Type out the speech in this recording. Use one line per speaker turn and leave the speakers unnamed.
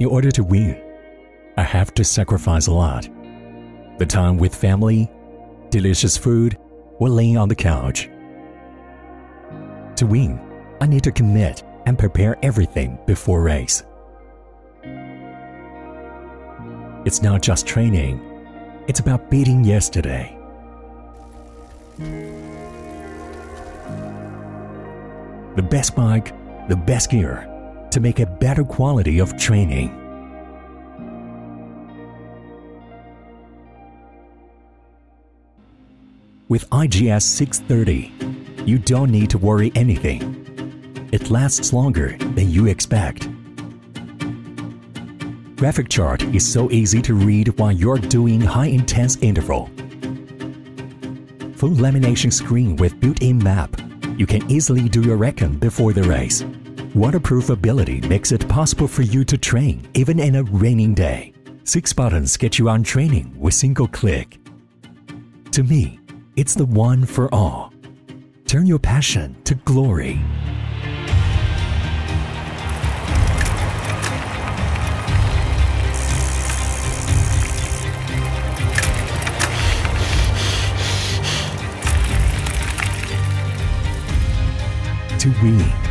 In order to win, I have to sacrifice a lot. The time with family, delicious food, or laying on the couch. To win, I need to commit and prepare everything before race. It's not just training, it's about beating yesterday. The best bike, the best gear to make a better quality of training. With IGS 630, you don't need to worry anything. It lasts longer than you expect. Graphic chart is so easy to read while you're doing high intense interval. Full lamination screen with built-in map, you can easily do your recon before the race. Waterproof ability makes it possible for you to train even in a raining day. Six buttons get you on training with single click. To me, it's the one for all. Turn your passion to glory. To win